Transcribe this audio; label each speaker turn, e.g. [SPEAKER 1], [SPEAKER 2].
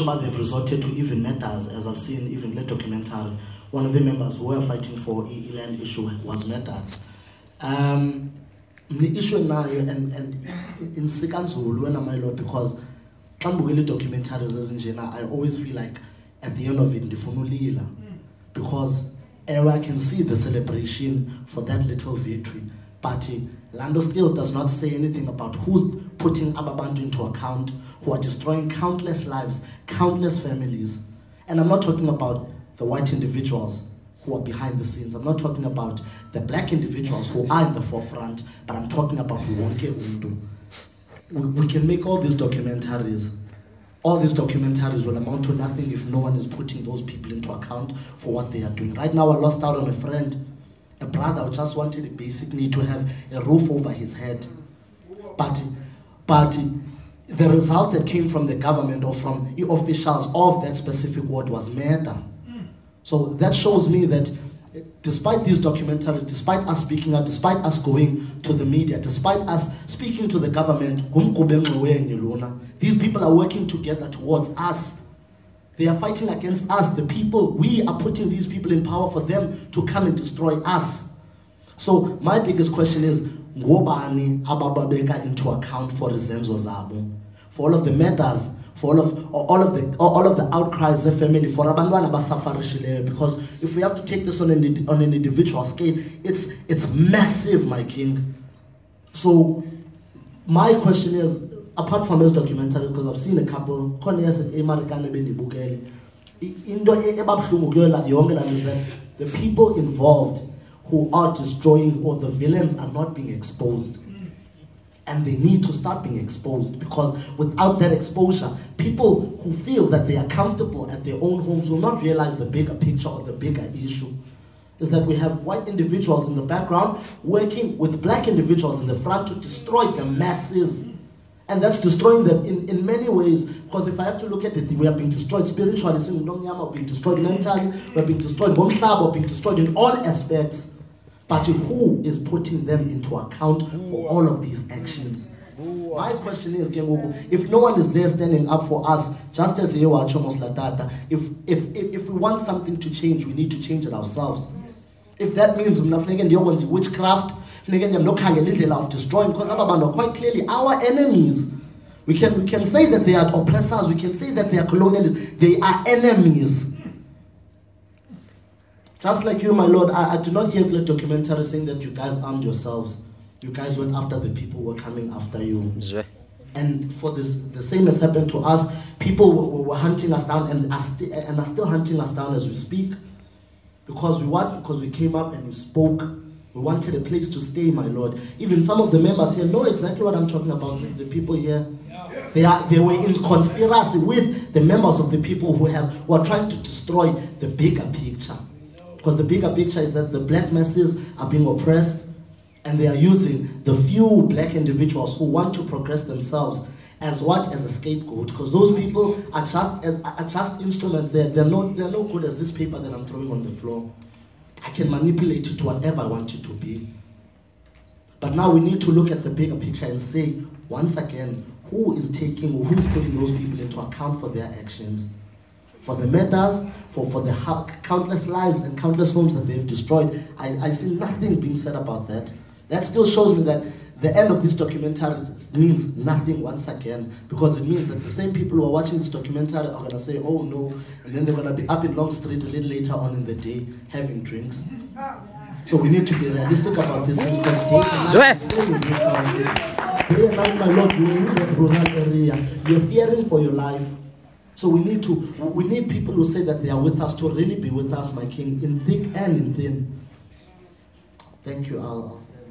[SPEAKER 1] about they've resorted to even matters, as I've seen even the documentary. One of the members who were fighting for a land issue was murdered. Um, the issue now and and in Sikanzulu when I'm Lord because ndibukele documentaries ezinjena I always feel like at the end of it ndifuna ulila because I can see the celebration for that little victory but Lando still does not say anything about who's putting Ababantu into account who are destroying countless lives countless families and I'm not talking about the white individuals who are behind the scenes. I'm not talking about the black individuals who are in the forefront, but I'm talking about wonke. We, we can make all these documentaries. All these documentaries will amount to nothing if no one is putting those people into account for what they are doing. Right now, I lost out on a friend, a brother who just wanted a basic need to have a roof over his head. But, but the result that came from the government or from the officials of that specific ward was murder. So that shows me that despite these documentaries, despite us speaking out, despite us going to the media, despite us speaking to the government, these people are working together towards us. They are fighting against us, the people. We are putting these people in power for them to come and destroy us. So my biggest question is, ngobani abababeka into account for izenzo zabo? For all of the matters for all of all of the all of the outcries of family for abantwana abasafarishileyo because if we have to take this on an on an individual scale it's it's massive my king so my question is apart from this documentary because I've seen a couple khona yasemarikane bendibukele into ebabuhlungu kuyo yonke laa is that the people involved who are destroying or the villains are not being exposed and they need to start being exposed because without that exposure, people who feel that they are comfortable at their own homes will not realize the bigger picture or the bigger issue. Is that we have white individuals in the background working with black individuals in the front to destroy the masses. And that's destroying them in, in many ways. Because if I have to look at it, we are being destroyed spiritually, we're being destroyed mentally, we're being destroyed, we're being destroyed in all aspects. But who is putting them into account for all of these actions? My question is, if no one is there standing up for us, just as you watch almost like that, if, if, if, if we want something to change, we need to change it ourselves. If that means witchcraft, of destroying, because are quite clearly our enemies. We can, we can say that they are oppressors, we can say that they are colonialists, they are enemies. Just like you, my Lord, I, I do not hear the documentary saying that you guys armed yourselves. You guys went after the people who were coming after you. And for this, the same has happened to us. People were, were hunting us down and are, and are still hunting us down as we speak. Because we what? Because we came up and we spoke. We wanted a place to stay, my Lord. Even some of the members here know exactly what I'm talking about. The, people here, they are they were in conspiracy with the members of the people who have who are trying to destroy the bigger picture. Because the bigger picture is that the black masses are being oppressed and they are using the few black individuals who want to progress themselves as what as a scapegoat because those people are just as are just instruments there they're not they're no good as this paper that i'm throwing on the floor can manipulate it to whatever i want it to be but now we need to look at the bigger picture and say once again who is taking who's putting those people into account for their actions for the murders, for, for the countless lives and countless homes that they've destroyed. I, I see nothing being said about that. That still shows me that the end of this documentary means nothing once again because it means that the same people who are watching this documentary are going to say, oh no, and then they're going to be up in Long Street a little later on in the day having drinks. So we need to be realistic about this because day and night, my Lord, you're in that rural area. You're fearing for your life. So we need to we need people who say that they are with us to really be with us, my King, in thick and in thin. Thank you. I'll, I'll